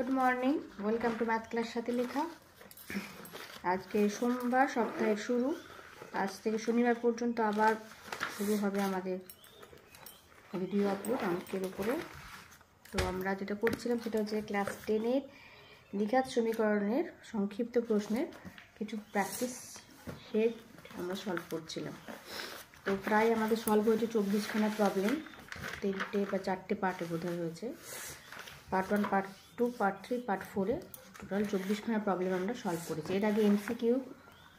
Good morning welcome to math class সাথে লেখা। আজকে সোমবার, সপ্তাহের শুরু। আজ থেকে শনিবার পর্যন্ত আবার শুরু হবে আমাদের ভিডিও আপলোড অঙ্কের উপরে। তো আমরা যেটা করছিলাম সেটা হচ্ছে ক্লাস টেনের দ্বিঘাত সমীকরণের সংক্ষিপ্ত প্রশ্নের কিছু প্র্যাকটিস সেট আমরা সলভ করছিলাম। তো প্রায় আমাদের সলভ হয়েছে চব্বিশখানা প্রবলেম তিনটে বা চারটে পার্টে বোধহয় হয়েছে। Part one part two part three part ফোরে টোটাল চব্বিশখানা প্রবলেম আমরা সলভ করেছি। এর আগে এমসিকিউ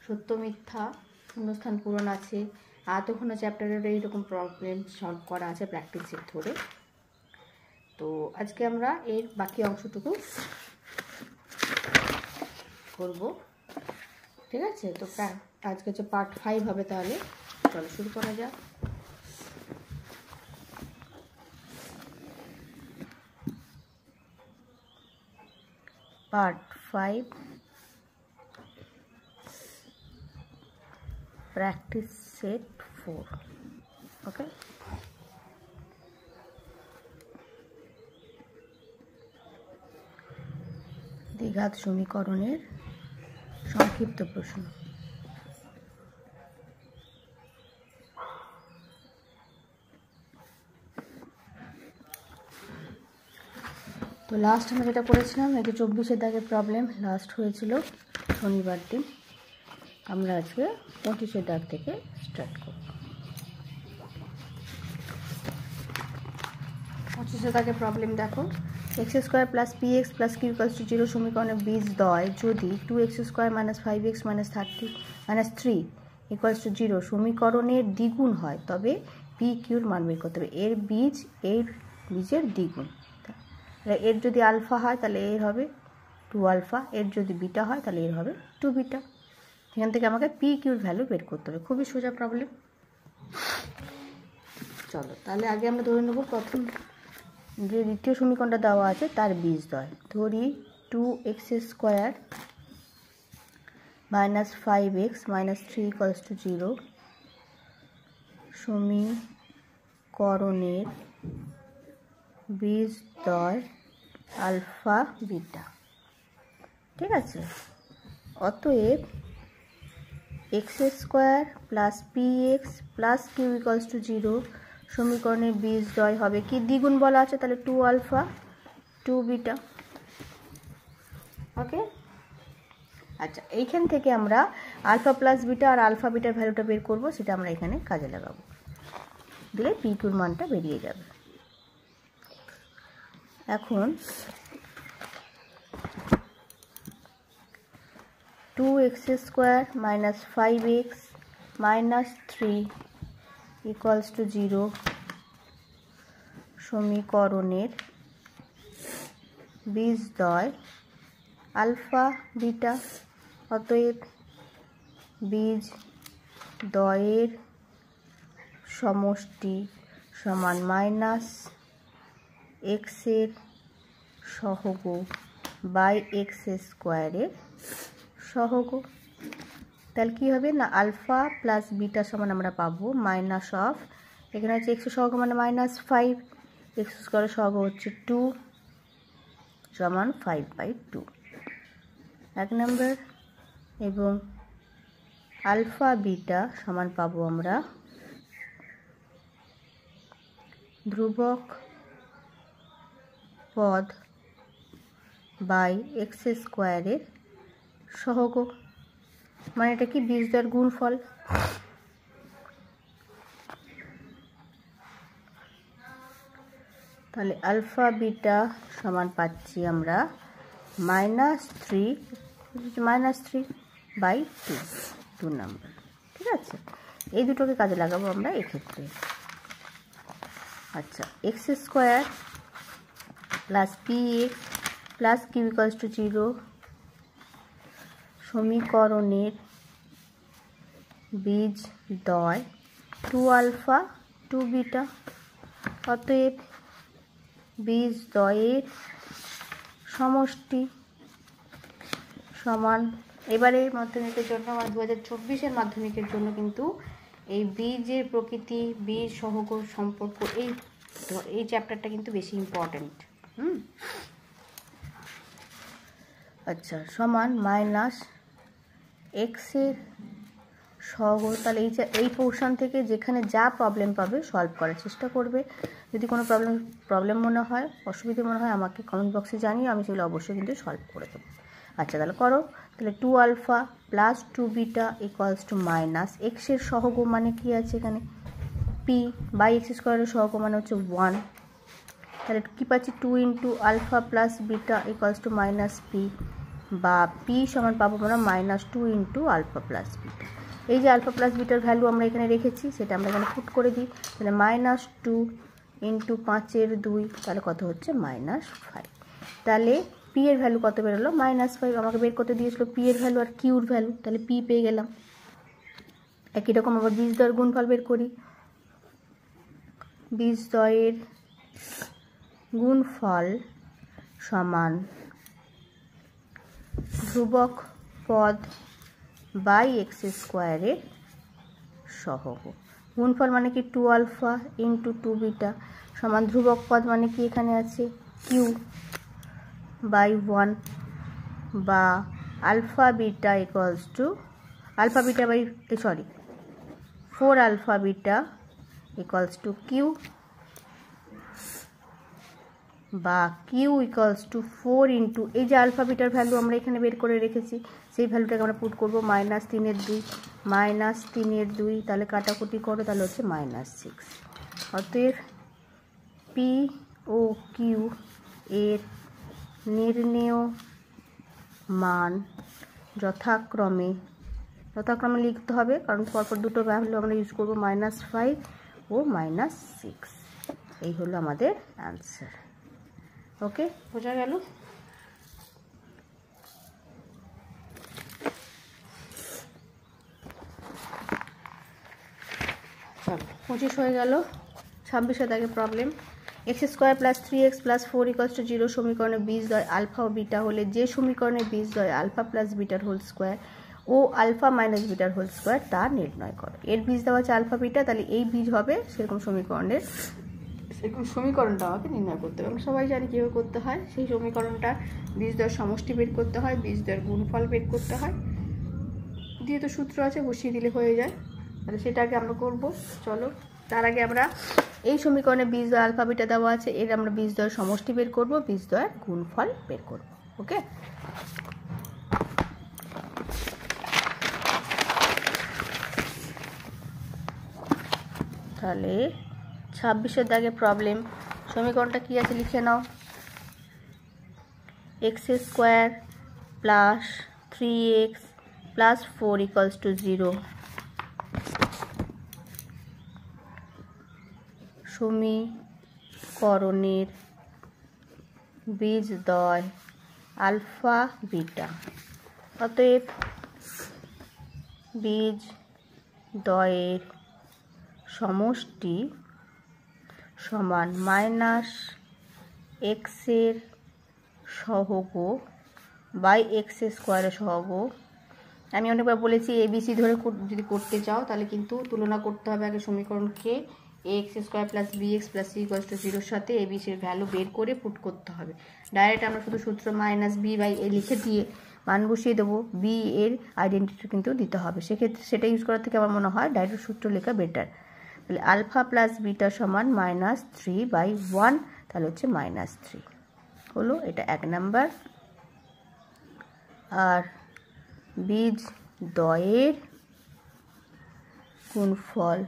সত্য মিথ্যা, শূন্যস্থান পূরণ আছে আর আতক্ষণ চ্যাপ্টারের এইরকম প্রবলেম সলভ করা আছে প্র্যাকটিসের ধরে। তো আজকে আমরা এর বাকি অংশটুকু করব। ঠিক আছে? তো আজকে হচ্ছে পার্ট ফাইভ হবে তাহলে। চলো শুরু করা যাক। Part 5 practice set 4 okay দ্বিঘাত সমীকরণের সংক্ষিপ্ত প্রশ্ন। তো লাস্ট আমরা যেটা করেছিলাম যে চব্বিশের দাগের প্রবলেম লাস্ট হয়েছিল শনিবার দিন আমরা আজকে পঁচিশের দাগ থেকে স্টার্ট করব। পঁচিশের দাগের প্রবলেম দেখো। X square plus p x plus q equals to zero সমীকরণে বীজ দয় যদি two x square minus five x minus thirty minus three equals to zero সমীকরণের দ্বিগুণ হয়, তবে পি কিউর মান বের করতে হবে। এর বীজ, এর বীজের দ্বিগুণ। তাহলে এর যদি আলফা হয়, তাহলে এর হবে টু আলফা এর যদি বিটা হয়, তাহলে এর হবে টু বিটা এখান থেকে আমাকে পি কিউর ভ্যালু বের করতে হবে। খুবই সোজা প্রবলেম চলো, তাহলে আগে আমরা ধরে নেব প্রথম যে দ্বিতীয় সমীকরণটা দেওয়া আছে, তার বীজ দয়। ধরি two x square minus five x minus three equals to zero সমীকরণের বীজ দয় আলফা বিটা। ঠিক আছে? অতএব x square plus p x plus q equals to zero সমীকরণের বীজ জয় হবে কি? দ্বিগুণ বলা আছে, তাহলে two alpha, two beta. Okay? আচ্ছা এইখান থেকে আমরা আলফা প্লাস বিটা আর আলফা বিটার ভ্যালুটা বের করব, সেটা আমরা এখানে কাজে লাগাবো। দিলে পি টুর মানটা বেরিয়ে যাবে। এখন two x square minus five x minus three equals to zero সমীকরণের বীজদ্বয় আলফা বিটা অতএব বীজ দয়ের সমষ্টি সমান মাইনাস এক্সের সহগ বাই এক্স স্কোয়ারের সহগ। তাহলে কী হবে না, আলফা প্লাস বিটা সমান আমরা পাবো, মাইনাস অফ, এখানে হচ্ছে এক্সের সহগ মানে মাইনাস ফাইভ, এক্স স্কোয়ারের সহগ হচ্ছে টু সমান ফাইভ বাই টু। এক নম্বর, এবং আলফা বিটা সমান পাবো আমরা ধ্রুবক পদ বাই এক্স স্কোয়ারের সহগ। মানে এটা কি বীজদার গুণফল? তাহলে আলফা, বিটা সমান পাচ্ছি আমরা minus three minus three by two two number. ঠিক আছে? এই দুটোকে কাজে লাগাবো আমরা এক্ষেত্রে। আচ্ছা x square plus p x plus q equals to zero সমীকরণের বীজ দয় টু আলফা টু বিটা অতএব বীজ দয়ের সমষ্টি সমান এবারে মাধ্যমিকের জন্য দু হাজার চব্বিশের মাধ্যমিকের জন্য কিন্তু এই বীজের প্রকৃতি, বীজ সহগ সম্পর্ক এই এই চ্যাপ্টারটা কিন্তু বেশি ইম্পর্ট্যান্ট হুম। আচ্ছা সমান মাইনাস এক্সের সহগ তাহলে এই এই পোর্শন থেকে যেখানে যা প্রবলেম পাবে সলভ করার চেষ্টা করবে। যদি কোনো প্রবলেম প্রবলেম মনে হয়, অসুবিধে মনে হয়, আমাকে কমেন্ট বক্সে জানিয়ে আমি সেগুলো অবশ্যই কিন্তু সলভ করে দেবো। আচ্ছা তাহলে করো। তাহলে two alpha plus two beta equals to minus এক্সের সহগ মানে কি আছে এখানে? পি বাই এক্স স্কোয়ারের সহগ মানে হচ্ছে ওয়ান তাহলে কী পাচ্ছি? Two into alpha plus beta equals to minus p বা পি সমান পাবো আমরা minus two into alpha plus beta এই যে আলফা প্লাস বিটার ভ্যালু আমরা এখানে রেখেছি, সেটা আমরা এখানে ফুট করে দিই। তাহলে মাইনাস টু ইন্টু পাঁচের দুই, তাহলে কত হচ্ছে? মাইনাস ফাইভ তাহলে পি এর ভ্যালু কত বেরোলো? মাইনাস ফাইভ আমাকে বের করতে দিয়েছিল। পি এর ভ্যালু আর কিউর ভ্যালু তাহলে পি পেয়ে গেলাম। একই রকম আবার বীজ দয়ের গুণফল বের করি। বীজ দয়ের গুণফল সমান ধ্রুবক পদ বাই এক্স স্কোয়ারের সহগ। গুণফল মানে কি? Two alpha into two beta. সমান ধ্রুবক পদ মানে কি এখানে আছে? কিউ বাই ওয়ান বা alpha beta equals to alpha beta by sorry, four alpha beta equals to q বা q equals to four into এই যে আলফা বিটার ভ্যালু আমরা এখানে বের করে রেখেছি, সেই ভ্যালুটাকে আমরা পুট করব মাইনাস তিনের দুই মাইনাস তিনের দুই, তাহলে কাটাকুটি করো, তাহলে হচ্ছে মাইনাস সিক্স অতএব পি ও কিউ এর নির্ণেয় মান যথাক্রমে যথাক্রমে লিখতে হবে, কারণ পরপর দুটো ভ্যালু আমরা ইউজ করব মাইনাস ফাইভ ও মাইনাস সিক্স এই হলো আমাদের অ্যান্সার ওকে, বোঝা গেল? পঁচিশ হয়ে গেল, ছাব্বিশে থাকে problem x square plus three x plus four equals to zero সমীকরণে বীজ দয় আলফা ও বিটা হলে যে সমীকরণে বীজ দয় আলফা প্লাস বিটার হোল স্কোয়ার ও আলফা মাইনাস বিটার হোল স্কোয়ার তা নির্ণয় করো। এর বীজ দেওয়া আছে আলফা বিটা তাহলে এই বীজ হবে সেরকম সমীকরণের সেরকম সমীকরণটা আমাকে নির্ণয় করতে হবে। আমরা সবাই জানি কীভাবে করতে হয়। সেই সমীকরণটা বীজ বীজদ্বয়ের সমষ্টি বের করতে হয় বীজ বীজদ্বয়ের গুণফল বের করতে হয়। দিয়ে তো সূত্র আছে, বসিয়ে দিলে হয়ে যায়। তাহলে সেটাকে আমরা করব। চলো, তার আগে আমরা এই সমীকরণে বীজদ্বয় আলফাবিটা দেওয়া আছে। এর আমরা বীজ বীজদ্বয়ের সমষ্টি বের করব বীজ বীজদ্বয়ের গুণফল বের করব। ওকে? তাহলে ছাব্বিশের দাগে প্রবলেম সমীকরণটা কী আছে লিখে নাও। X square plus three x plus four equals to zero সমীকরণের বীজদ্বয় আলফা বিটা অতএব বীজ দয়ের সমষ্টি সমান মাইনাস এক্সের সহগ বাই এক্স স্কোয়ারের সহগ। আমি অনেকবার বলেছি এবিসি ধরে যদি করতে চাও, তাহলে কিন্তু তুলনা করতে হবে আগে সমীকরণকে a x square plus b x plus c equals to জিরোর সাথে এবিসির ভ্যালু বের করে পুট করতে হবে। ডাইরেক্ট আমরা শুধু সূত্র মাইনাস বি বাই এ লিখে দিয়ে মান বসিয়ে দেবো। বি এর আইডেন্টিটি কিন্তু দিতে হবে। সেক্ষেত্রে সেটা ইউজ করার থেকে আমার মনে হয় ডাইরেক্ট সূত্র লেখা বেটার তাহলে আলফা প্লাস বিটা সমান মাইনাস থ্রি বাই ওয়ান, তাহলে হচ্ছে মাইনাস থ্রি। হলো এটা এক নাম্বার। আর বীজ দয়ের গুণফল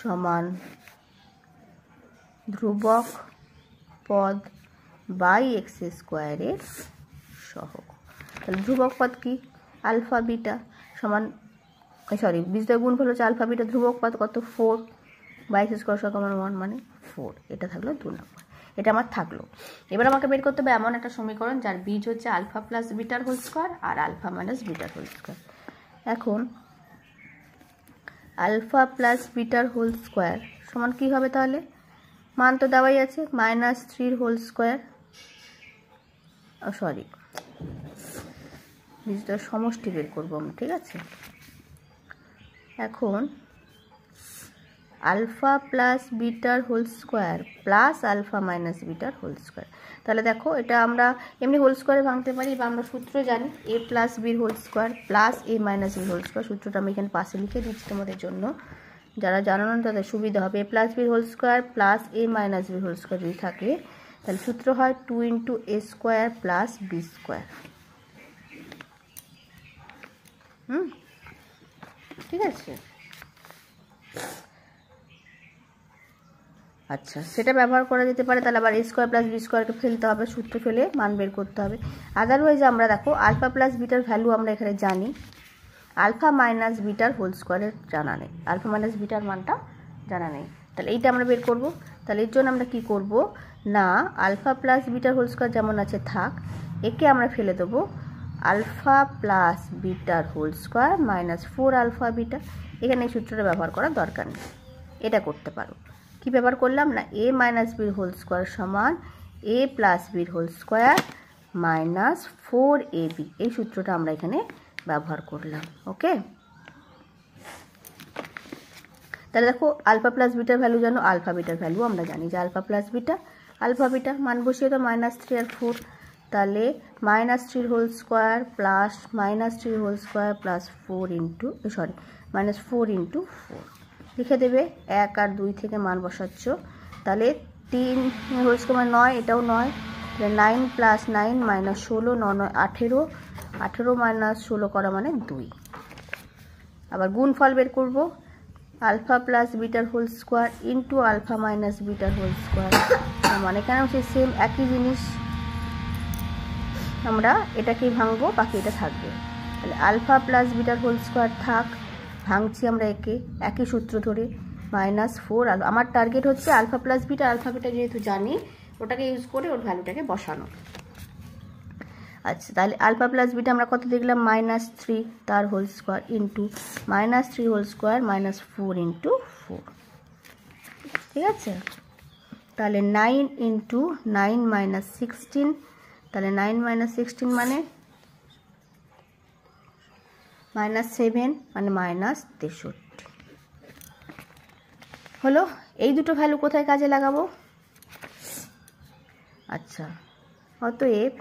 সমান ধ্রুবক পদ বাই এক্স স্কোয়ারের সহগ। তাহলে ধ্রুবক পদ কি? আলফা বিটা সমান সরি বীজদ্বয় গুণফল হচ্ছে আলফা, বিটা ধ্রুবক পদ কত? ফোর বাইশ স্কোয়ার সমান ওয়ান মানে ফোর এটা থাকল দু নম্বর এটা আমার থাকল। এবার আমাকে বের করতে হবে এমন একটা সমীকরণ, যার বীজ হচ্ছে আলফা প্লাস বিটার হোল স্কোয়ার আর আলফা মাইনাস বিটার হোল স্কোয়ার এখন, আলফা প্লাস বিটার হোল স্কোয়ার সমান কী হবে তাহলে? মান তো দেওয়াই আছে মাইনাস থ্রির হোল স্কোয়ার সরি বীজটার সমষ্টি বের করব আমি, ঠিক আছে? এখন alpha plus bitter whole square plus alpha minus bitter whole square. তাহলে দেখো, এটা আমরা এমনি হোল স্কোয়ারে ভাঙতে পারি বা আমরা সূত্র জানি, এ প্লাস বির whole square plus a minus বির হোল স্কোয়ার সূত্রটা আমি এখানে পাশে লিখে দিচ্ছি তোমাদের জন্য। যারা জানো না তাদের সুবিধা হবে, এ প্লাস বির whole square plus a minus বির হোল স্কোয়ার যদি থাকে, তাহলে সূত্র হয় two into a square plus b square. হুম? ঠিক আছে। আচ্ছা সেটা ব্যবহার করা যেতে পারে, তাহলে আবার এ স্কোয়ার প্লাস বি স্কোয়ারকে ফেলতে হবে, সূত্র ফেলে মান বের করতে হবে। আদারওয়াইজ আমরা দেখো আলফা প্লাস বিটার ভ্যালু আমরা এখানে জানি। আলফা মাইনাস বিটার হোল স্কোয়ারের জানা নেই। আলফা মাইনাস বিটার মানটা জানা নেই। তাহলে এইটা আমরা বের করব। তাহলে এর জন্য আমরা কি করব? না আলফা প্লাস বিটার হোল স্কোয়ার যেমন আছে, থাক, একে আমরা ফেলে দেবো। Alpha plus bitter whole square minus four alpha beta. এখানে এই সূত্রটা ব্যবহার করার দরকার নেই। এটা করতে পারো। কি ব্যবহার করলাম না? এ মাইনাস বির হোল স্কোয়ার সমান এ প্লাস বির whole square minus four a b. এই সূত্রটা আমরা এখানে ব্যবহার করলাম, ওকে? তাহলে দেখো, আলফা প্লাস বিটার ভ্যালু জানো? আলফা বিটার ভ্যালু আমরা জানি যে alpha plus beta, alpha beta মান বসিয়ে তো মাইনাস থ্রি আর ফোর। তাহলে মাইনাস থ্রির হোল স্কোয়ার প্লাস মাইনাস থ্রির whole square plus four into sorry minus four into four লিখে দেবে এক আর দুই থেকে মান বসাচ্ছ। তাহলে তিন হোল স্কোয়ার নয়, এটাও নয়। তাহলে নাইন প্লাস নাইন মাইনাস ষোলো, ন, নয়, আঠেরো। আঠেরো মাইনাস ষোলো করা মানে দুই। আবার গুণ ফল বের করব। Alpha plus bitter whole square into alpha minus bitter whole square মানে কেন সেই সেম একই জিনিস? আমরা এটাকেই ভাঙবো, বাকি এটা থাকবে। তাহলে আলফা প্লাস বিটার হোল স্কোয়ার থাক, ভাঙছি আমরা একে, একই সূত্র ধরে, মাইনাস ফোর আলফা। আমার টার্গেট হচ্ছে alpha plus beta, alpha beta যেহেতু জানি, ওটাকে ইউজ করে ওর ভ্যালুটাকে বসানো। আচ্ছা তাহলে আলফা প্লাস বিটা আমরা কত দেখলাম? মাইনাস থ্রি, তার whole square into minus three whole square minus four into four. ঠিক আছে? তাহলে nine into nine minus sixteen তাহলে নাইন মাইনাস সিক্সটিন মানে? মাইনাস সেভেন মানে মাইনাস তেষট্টি। হলো, এই দুটো ভ্যালু কোথায় কাজে লাগাবো? আচ্ছা অতএব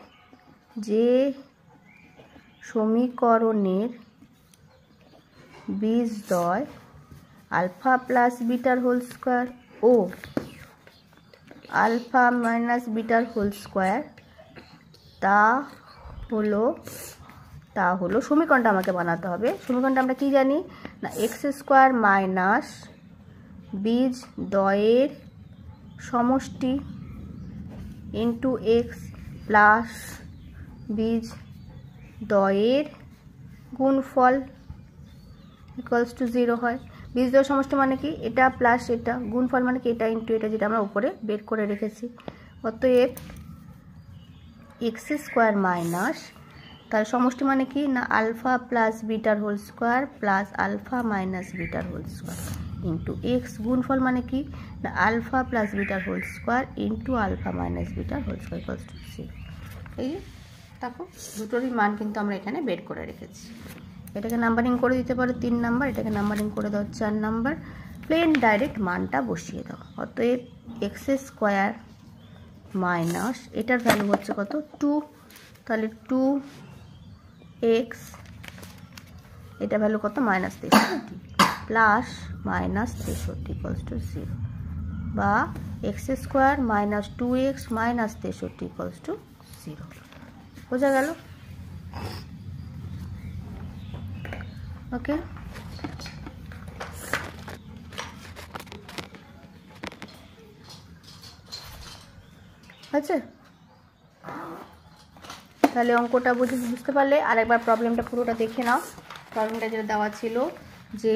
যে সমীকরণের বীজদ্বয় আলফা প্লাস বিটার হোল স্কোয়ার ও আলফা মাইনাস বিটার হোল স্কোয়ার তা হলো তা হলো সমীকরণটা আমাকে বানাতে হবে। সমীকরণটা আমরা কি জানি? না এক্স স্কোয়ার মাইনাস বীজ দয়ের সমষ্টি ইন্টু এক্স প্লাস বীজ দয়ের গুণফল ইকুয়ালস টু জিরো হয়। বীজ দয়ের সমষ্টি মানে কি? এটা প্লাস এটা, গুণফল মানে কি? এটা ইন্টু এটা যেটা আমরা উপরে বের করে রেখেছি। অতএব এক্স স্কোয়ার মাইনাস, তার সমষ্টি মানে কি? না, alpha plus bitter whole square plus alpha minus bitter whole square into x গুণফল মানে কি? না, alpha plus bitter whole square into alpha minus bitter whole square equals to zero এই দেখো দুটোরই মান কিন্তু আমরা এখানে বের করে রেখেছি। এটাকে নাম্বারিং করে দিতে পারো তিন নাম্বার, এটাকে নাম্বারিং করে দাও চার নাম্বার। প্লেন ডাইরেক্ট মানটা বসিয়ে দাও। অতএব এক্স স্কোয়ার মাইনাস, এটার ভ্যালু হচ্ছে কত? টু তাহলে টু এক্স এটা ভ্যালু কত? মাইনাস তেষট্টি। প্লাস মাইনাস তেষট্টি ইকলস টু জিরো বা x square minus two x minus তেষট্টি ইকলস টু জিরো বোঝা গেল? ওকে আছে? তাহলে অঙ্কটা বুঝে বুঝতে পারলে আরেকবার প্রবলেমটা পুরোটা দেখে নাও। প্রবলেমটা যেটা দেওয়া ছিল যে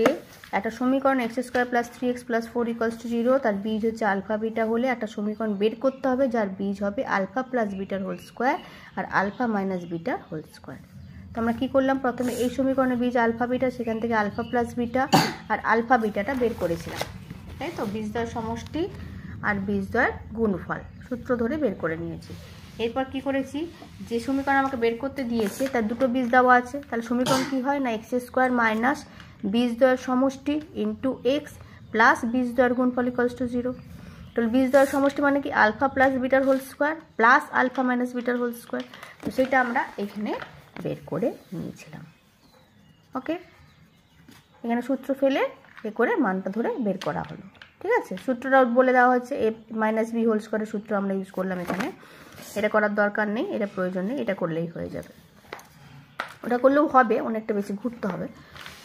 একটা সমীকরণ x square plus three x plus four equals to zero তার বীজ হচ্ছে আলফা বিটা হলে একটা সমীকরণ বের করতে হবে, যার বীজ হবে আলফা প্লাস বিটার হোল স্কোয়ার আর আলফা মাইনাস বিটার হোল স্কোয়ার তো আমরা কী করলাম? প্রথমে এই সমীকরণের বীজ আলফা বিটা সেখান থেকে আলফা প্লাস বিটা আর আলফা বিটাটা বের করেছিলাম। তাই তো? বীজ বীজদ্বয়ের সমষ্টি আর বীজ বীজদ্বয়ের গুণফল। সূত্র ধরে বের করে নিয়েছি। এরপর কি করেছি? যে সমীকরণ আমাকে বের করতে দিয়েছে, তার দুটো বীজ দেওয়া আছে। তাহলে সমীকরণ কি হয়? না এক্স স্কোয়ার মাইনাস বীজদ্বয়ের সমষ্টি ইন্টু এক্স প্লাস বীজদ্বয়ের গুণফল ইকলস টু জিরো তাহলে বীজদ্বয়ের সমষ্টি মানে কি? Alpha plus bitter whole square plus alpha minus bitter whole square তো সেটা আমরা এখানে বের করে নিয়েছিলাম। ওকে এখানে সূত্র ফেলে এ করে মানটা ধরে বের করা হলো। ঠিক আছে? সূত্রটা বলে দেওয়া হচ্ছে এ মাইনাস বি হোল স্কোয়ারের সূত্র আমরা ইউজ করলাম এখানে। এটা করার দরকার নেই, এটা প্রয়োজন নেই, এটা করলেই হয়ে যাবে। ওটা করলেও হবে, অনেকটা বেশি ঘুরতে হবে।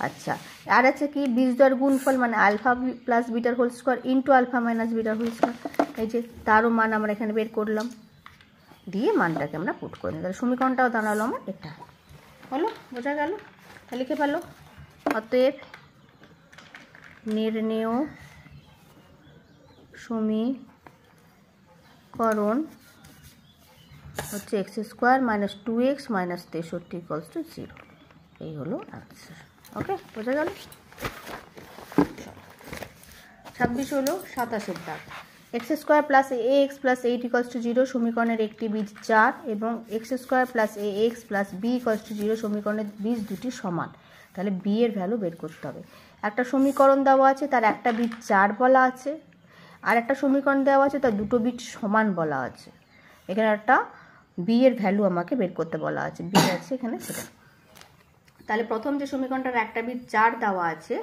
আচ্ছা আর আছে কি? বীজদ্বয়ের গুণফল মানে alpha plus bitter whole square into alpha minus bitter whole square এই যে, তারও মান আমরা এখানে বের করলাম। দিয়ে মানটাকে আমরা পুট করে দিই তাহলে সমীকরণটাও দাঁড়াল আমার, এটা। হলো? বোঝা গেল? লিখে ফেলো। অতএব, নির্ণেয় সমীকরণ হচ্ছে x square minus two x minus তেষট্টি ইকলস টু জিরো এই হলো আনসার ওকে বোঝা গেল? ছাব্বিশ হলো সাতাশের দাগ। X square plus a x plus eight equals to zero সমীকরণের একটি বীজ চার এবং x square plus a x plus b equals to zero সমীকরণের বীজ দুটি সমান। তাহলে বি এর ভ্যালু বের করতে হবে। একটা সমীকরণ দেওয়া আছে, তার একটা বীজ চার বলা আছে। আর একটা সমীকরণ দেওয়া আছে, তার দুটো বিট সমান বলা আছে। এখানে একটা বি এর ভ্যালু আমাকে বের করতে বলা আছে। বি আছে এখানে সেটা। তাহলে প্রথম যে সমীকরণটার একটা বিট চার দেওয়া আছে,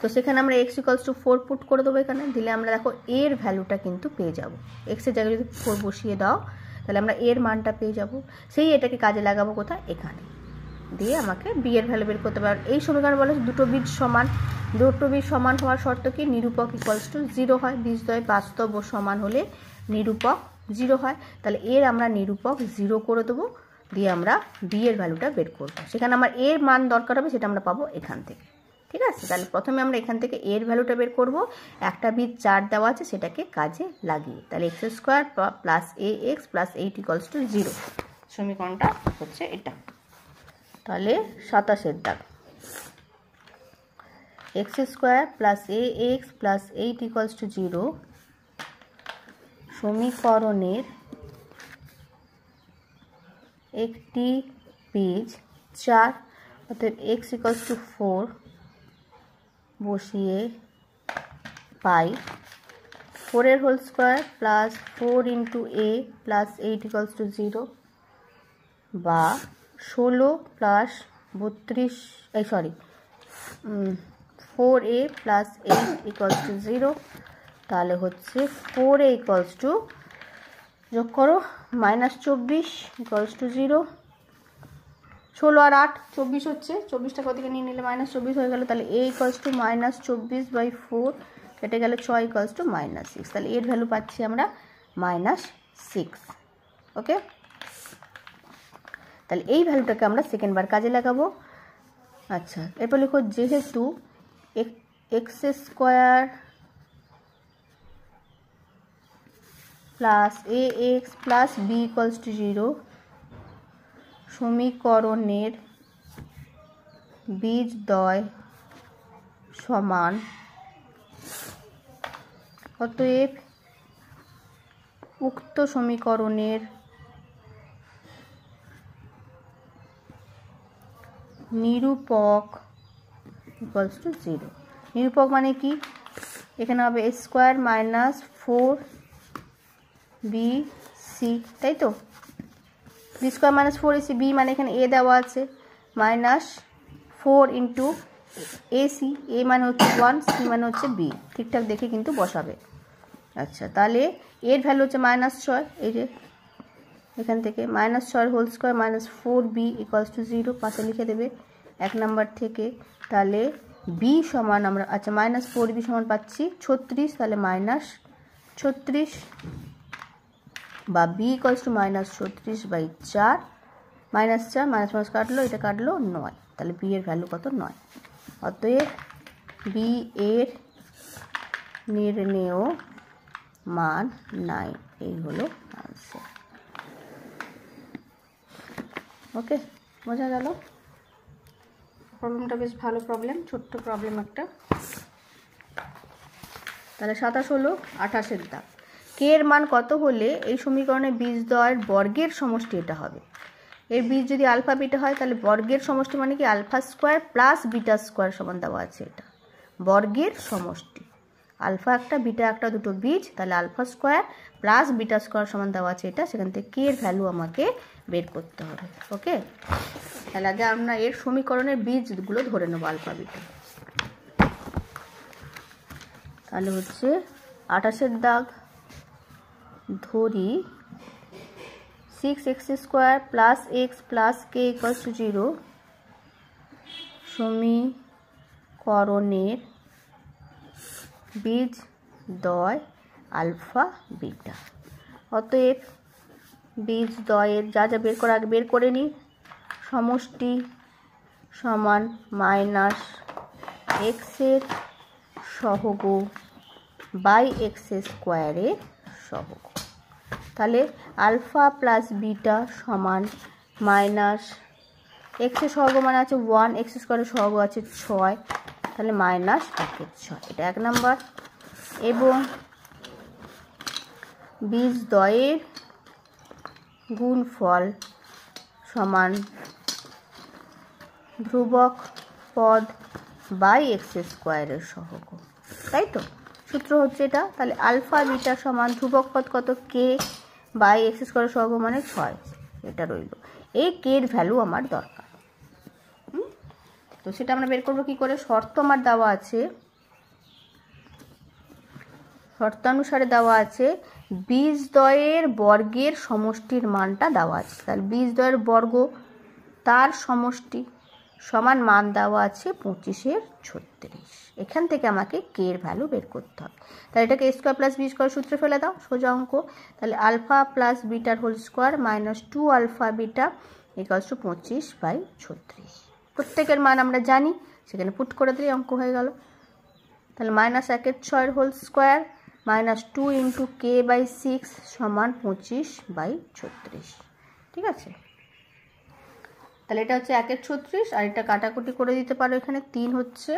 তো সেখানে আমরা x equals to four put করে দেবো এখানে। দিলে আমরা দেখো এর ভ্যালুটা কিন্তু পেয়ে যাব। এক্সের জায়গায় যদি ফোর বসিয়ে দাও, তাহলে আমরা এর মানটা পেয়ে যাব। সেই এটাকে কাজে লাগাবো কোথায়? এখানে। দিয়ে আমাকে বি এর ভ্যালু বের করতে পারব এই সমীকরণ বলে দুটো বীজ সমান। দুটো বীজ সমান হওয়ার শর্ত কি? নিরূপক ইকুয়ালস টু জিরো হয়। বীজদ্বয় বাস্তব ও সমান হলে নিরূপক জিরো হয়। তাহলে এর আমরা নিরূপক জিরো করে দেবো। দিয়ে আমরা বি এর ভ্যালুটা বের করব। সেখানে আমার এর মান দরকার হবে, সেটা আমরা পাবো এখান থেকে। ঠিক আছে? তাহলে প্রথমে আমরা এখান থেকে এর ভ্যালুটা বের করব। একটা বীজ চার দেওয়া আছে, সেটাকে কাজে লাগিয়ে। তাহলে x square plus a x plus eight equals to zero সমীকরণটা হচ্ছে এটা। তাহলে সাতাশের দাগ। X square plus a x plus eight equals to zero সমীকরণের একটি বীজ চার অর্থাৎ এক্স ইকলস টু ফোর বসিয়ে পাই। ফোরের whole square plus four into a plus eight equals to zero বা ষোলো প্লাস বত্রিশ এই sorry four a plus eight equals to zero তাহলে হচ্ছে ফোর এ ইকলস টু যোগ করো মাইনাস চব্বিশ ইকলস টু জিরো ষোলো আর আট, চব্বিশ হচ্ছে, চব্বিশটা কদিকে নিয়ে নিলে মাইনাস চব্বিশ হয়ে গেল, তাহলে এ ইকলস টু মাইনাস চব্বিশ বাই ফোর কেটে গেলে ছয় ইকলস টু মাইনাস সিক্স তাহলে এর ভ্যালু পাচ্ছি আমরা মাইনাস সিক্স ওকে তাহলে এই ভ্যালুটাকে আমরা সেকেন্ডবার কাজে লাগাবো। আচ্ছা এরপর লিখো যেহেতু x square plus a x plus b equals to zero সমীকরণের বীজদ্বয় সমান অতএব উক্ত সমীকরণের নিরূপক ইকুয়ালস টু জিরো নিরূপক মানে কি? এখানে হবে square minus four b c তাই তো? B square minus four a c b মানে এখানে এ দেওয়া আছে minus four into a c a মানে হচ্ছে ওয়ান সি মানে হচ্ছে বি ঠিকঠাক দেখে কিন্তু বসাবে। আচ্ছা তাহলে এর ভ্যালু হচ্ছে মাইনাস ছয়, এই যে এখান থেকে মাইনাস ছয় whole square minus four b equals to zero পাশে লিখে দেবে। এক নাম্বার থেকে তাহলে বি সমান আমরা আচ্ছা মাইনাস ফোর বি সমান পাচ্ছি ছত্রিশ, তাহলে মাইনাস ছত্রিশ বা বি ইকুয়ালস টু মাইনাস ছত্রিশ বাই চার। মাইনাস চার মাইনাস মাইনাস কাটলো, এটা কাটলো নয়। তাহলে বি এর ভ্যালু কত? নয়। অতএব বি এর নির্ণেয় মান নাইন এই হলো আনসার ওকে, বোঝা গেল? প্রবলেমটা বেশ ভালো প্রবলেম ছোট্ট প্রবলেম একটা। তাহলে সাতাশ হলো আঠাশের দাগ কে এর মান কত হলে এই সমীকরণে বীজ বীজদ্বয়ের বর্গের সমষ্টি এটা হবে? এর বীজ যদি আলফা বিটা হয়, তাহলে বর্গের সমষ্টি মানে কি? Alpha square plus beta square সমান দেওয়া আছে এটা। বর্গের সমষ্টি। আলফা একটা, বিটা একটা, দুটো বীজ, তাহলে alpha square plus beta square সমান দেওয়া আছে এটা। সেখান থেকে কে এর ভ্যালু আমাকে করতে হবে, ওকে? তাহলে আগে আমরা এর সমীকরণের বীজগুলো ধরে নেব আলফা বিটা তাহলে হচ্ছে আঠাশের দাগ ধরি six x square plus x plus k equals to zero সমীকরণের বীজ দয় আলফা বিটা। অতএব বীজ দয়ের যা যা বের করা আগে বের করে নিই সমষ্টি সমান মাইনাস এক্সের সহগ বাই এক্স স্কোয়ারের সহগ। তাহলে আলফা প্লাস বিটা সমান মাইনাস এক্সের সহগ মানে আছে ওয়ান, এক্স স্কোয়ারের সহগ আছে ছয়, তাহলে মাইনাস একের ছয়। এটা এক নাম্বার। এবং বীজ দয়ের গুণফল সমান ধ্রুবক পদ বাই এক্স স্কোয়ারের সহগ। তাই তো? সূত্র হচ্ছে এটা। তাহলে আলফা বিটা সমান ধ্রুবক পদ কত? কে বাই এক্স স্কোয়ারের সহগ মানে ছয়। এটা রইল। এই কে এর ভ্যালু আমার দরকার। তো সেটা আমরা বের করব কী করে? শর্ত আমার দেওয়া আছে। শর্তানুসারে দেওয়া আছে বীজদ্বয়ের বর্গের সমষ্টির মানটা দেওয়া আছে। তাহলে বীজদ্বয়ের বর্গ তার সমষ্টি সমান মান দেওয়া আছে পঁচিশের ছত্রিশ। এখান থেকে আমাকে কে এর ভ্যালু বের করতে হবে। তাহলে এটাকে স্কোয়ার প্লাস বি স্কোয়ার সূত্রে ফেলে দাও, সোজা অঙ্ক। তাহলে alpha plus bitter whole square minus two alpha beta equals to পঁচিশ বাই ছত্রিশ। প্রত্যেকের মান আমরা জানি, সেখানে পুট করে দিলে অঙ্ক হয়ে গেল। তাহলে মাইনাস একের ছয়ের whole square minus two into k by six সমান পঁচিশ বাই ছত্রিশ। ঠিক আছে? তাহলে এটা হচ্ছে একের ছত্রিশ, আর এটা কাটাকুটি করে দিতে পারো এখানে। তিন হচ্ছে,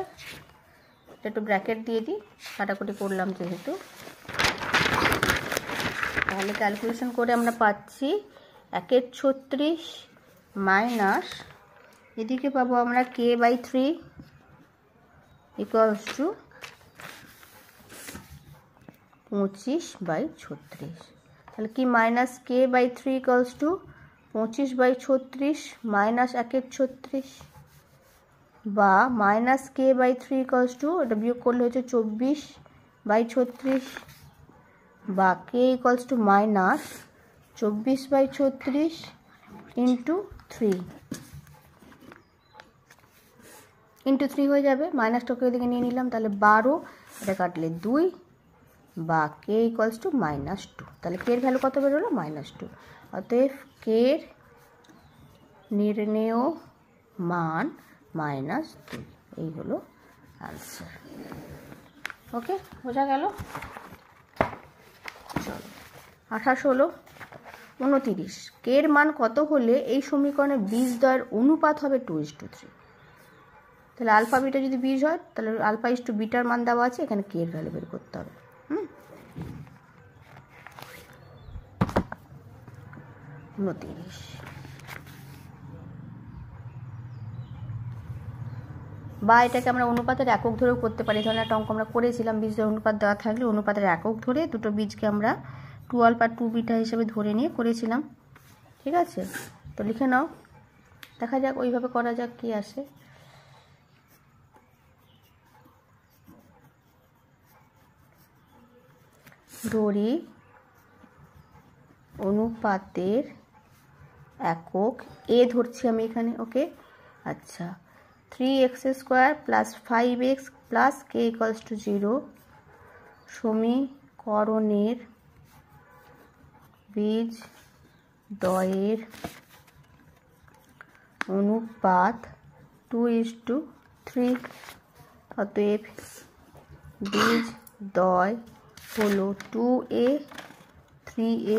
এটা একটু ব্র্যাকেট দিয়ে দিই, কাটাকুটি করলাম যেহেতু। তাহলে ক্যালকুলেশন করে আমরা পাচ্ছি একের ছত্রিশ মাইনাস, এদিকে পাবো আমরা k by three equals to পঁচিশ বাই ছত্রিশ। তাহলে কি minus k by three equals to পঁচিশ বাই ছত্রিশ মাইনাস একের ছত্রিশ বা minus k by three equals to এটা বিয়োগ করলে হচ্ছে চব্বিশ বাই ছত্রিশ বা কে ইকলস টু মাইনাস চব্বিশ বাই ছত্রিশ ইন্টু থ্রি ইন্টু থ্রি হয়ে যাবে। মাইনাসটাকে ওইদিকে নিয়ে নিলাম, তাহলে বারো, এটা কাটলে দুই। বা k equals to minus two তাহলে কে এর ভ্যালু কত বেরোলো? মাইনাস টু অতএব কের নির্ণেয় মান মাইনাস দুই এই হলো আনসার ওকে বোঝা গেল? চলো। আঠাশ হলো উনতিরিশ। কের মান কত হলে এই সমীকরণে বীজ দয়ের অনুপাত হবে টু ইস টু থ্রি তাহলে আলফা বিটা যদি বীজ হয়, তাহলে আলফা ইস টু বিটার মান দেওয়া আছে, এখানে কে এর ভ্যালু বের করতে হবে। উনতিরিশ বা এটাকে আমরা অনুপাতের একক ধরেও করতে পারি। ধরনের একটা অঙ্ক আমরা করেছিলাম। বীজের অনুপাত দেওয়া থাকলে অনুপাতের একক ধরে দুটো বীজকে আমরা টু আলফা টু বিটা হিসেবে ধরে নিয়ে করেছিলাম। ঠিক আছে? তো লিখে নাও। দেখা যাক, ওইভাবে করা যাক কি আসে। দড়ি অনুপাতের একক এ ধরছি আমি এখানে, ওকে? আচ্ছা three x square plus five x plus k equals to zero সমীকরণের বীজ দয়ের অনুপাত টু ইস টু থ্রি অতএব বীজ দয় হলো টু এ থ্রি এ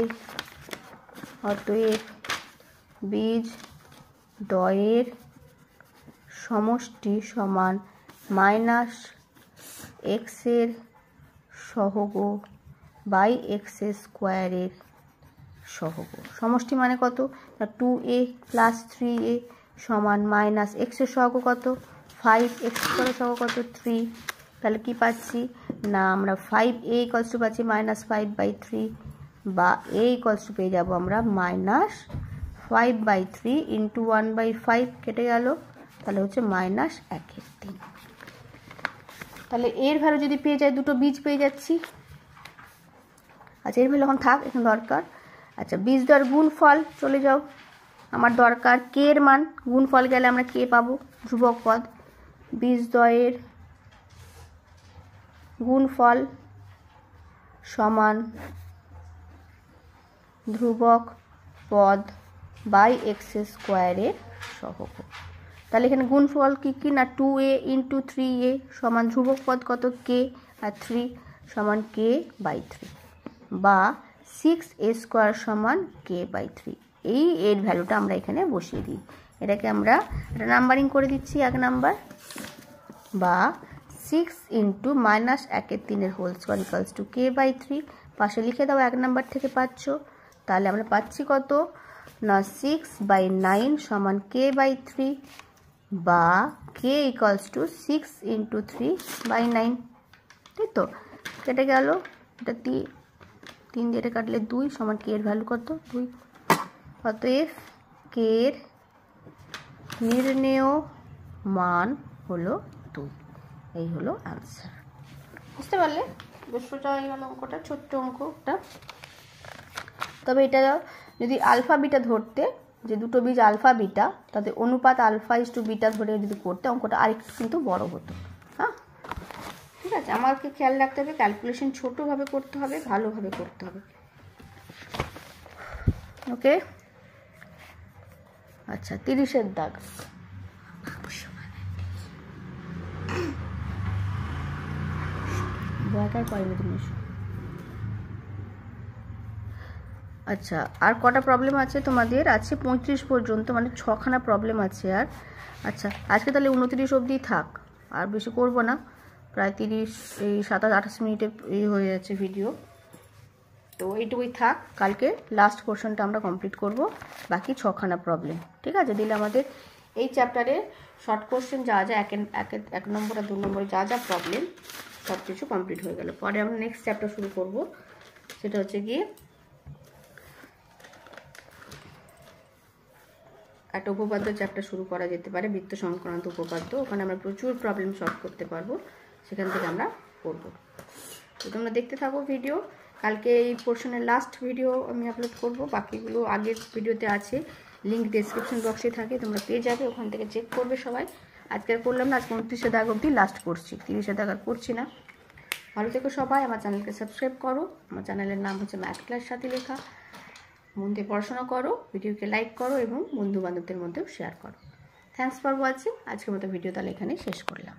অতএব বীজ দয়ের সমষ্টি সমান মাইনাস এক্সের সহগ বাই এক্স স্কোয়ারের সহগ। সমষ্টি মানে কত? Two a plus three a সমান মাইনাস এক্সের সহগ কত? ফাইভ এক্স স্কোয়ারের সহগ কত? থ্রি তাহলে কি পাচ্ছি? না, আমরা ফাইভ এ ইকলস টু পাচ্ছি মাইনাস ফাইভ বাই থ্রি বা এ ইকলস টু পেয়ে যাব আমরা minus five by three into one by five কেটে গেল, তাহলে হচ্ছে মাইনাস একের তিন। তাহলে এর ভ্যালু যদি পেয়ে যায় দুটো বীজ পেয়ে যাচ্ছি। আচ্ছা এর ভ্যালু এখন থাক, এখন দরকার। আচ্ছা বীজ দর গুণ ফল চলে যাও। আমার দরকার কে এর মান গুণ ফল গেলে আমরা কে পাবো, ধ্রুবক পদ। বীজ দয়ের গুণফল সমান ধ্রুবক পদ বাই এক্স স্কোয়ারের সহগ। তাহলে এখানে গুণফল কী কী না? Two a into three a সমান ধ্রুবক পদ কত? কে আর থ্রি সমান কে বাই থ্রি বা সিক্স এ স্কোয়ার সমান কে বাই থ্রি এই এর ভ্যালুটা আমরা এখানে বসিয়ে দিই। এটাকে আমরা এটা নাম্বারিং করে দিচ্ছি এক নাম্বার বা সিক্স ইন্টু মাইনাস একের তিনের whole square equals to k by three পাশে লিখে দাও এক নাম্বার থেকে পাচ্ছ। তাহলে আমরা পাচ্ছি কত? না সিক্স বাই নাইন সমান কে বাই থ্রি বা k equals to six into three by nine তাই তো, কেটে গেল। এটা তিন তিন যেটা কাটলে দুই সমান কে এর ভ্যালু কত? দুই। অতএব কে এর নির্ণেয় মান হলো দুই। এই হলো আনসার বুঝতে পারলে? সোজা হয়ে গেল অঙ্কটা, ছোট্ট অঙ্কটা। তবে এটা যদি আলফা বিটা ধরতে, যে দুটো বীজ আলফা বিটা তাদের অনুপাত আলফা ইস টু বিটা ধরে যদি করতে, অঙ্কটা আরেকটু কিন্তু বড় হতো। হ্যাঁ? ঠিক আছে? আমাকে খেয়াল রাখতে হবে ক্যালকুলেশন ছোটোভাবে করতে হবে, ভালোভাবে করতে হবে। ওকে আচ্ছা তিরিশের দাগ। দরকার কয়নি জিনিস আচ্ছা আর কটা প্রবলেম আছে তোমাদের? আছে পঁয়ত্রিশ পর্যন্ত মানে ছখানা প্রবলেম আছে আর। আচ্ছা আজকে তাহলে উনত্রিশ অবধি থাক, আর বেশি করব না। প্রায় তিরিশ, এই সাতাশ, আঠাশ মিনিটে এই হয়ে যাচ্ছে ভিডিও তো এইটুকুই থাক, কালকে লাস্ট পোর্শনটা আমরা কমপ্লিট করব, বাকি ছখানা প্রবলেম ঠিক আছে? দিলে আমাদের এই চ্যাপ্টারে শর্ট কোশ্চেন যা যা, এক এক নম্বর আর দু নম্বরে যা যা প্রবলেম সব কিছু কমপ্লিট হয়ে গেল। পরে আমরা নেক্সট চ্যাপ্টার শুরু করব। সেটা হচ্ছে গিয়ে একটা উপপাদ্য চ্যাপ্টার শুরু করা যেতে পারে, বৃত্ত সংক্রান্ত উপপাদ্য। ওখানে আমরা প্রচুর প্রবলেম সলভ করতে পারব। সেখান থেকে আমরা করব তো তোমরা দেখতে থাকো ভিডিও কালকে এই পোর্শনের লাস্ট ভিডিও আমি আপলোড করব। বাকিগুলো আগের ভিডিওতে আছে। লিঙ্ক ডেসক্রিপশন বক্সে থাকে। তোমরা পেয়ে যাবে। ওখান থেকে চেক করবে সবাই। আজকে করলাম না, আজকে উনত্রিশে দাগ অবধি লাস্ট করছি, তিরিশে দাগ আর করছি না। ভালো থেকে সবাই, আমার চ্যানেলকে সাবস্ক্রাইব করো। আমার চ্যানেলের নাম হচ্ছে ম্যাথ ক্লাস সাথে লেখা। মন দিয়ে পড়াশোনা করো, ভিডিওকে লাইক করো এবং বন্ধু বান্ধবদের মধ্যেও শেয়ার করো। থ্যাংকস ফর ওয়াচিং আজকের মতো ভিডিও তাহলে এখানে শেষ করলাম।